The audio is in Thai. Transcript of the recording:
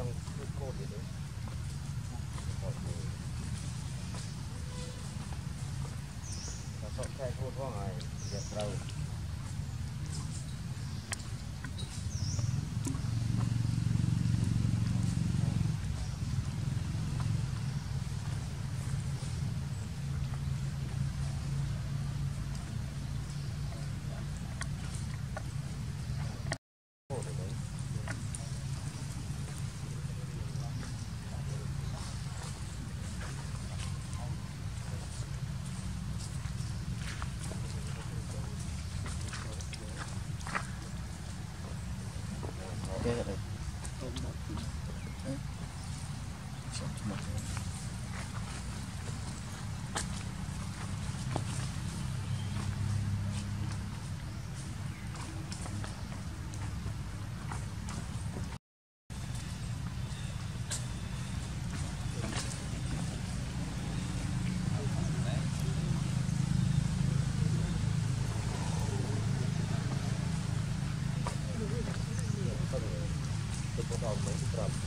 ยังพูดโคตรเลยเราชอบใช้พูดว่าไงอย่าเรา government problem.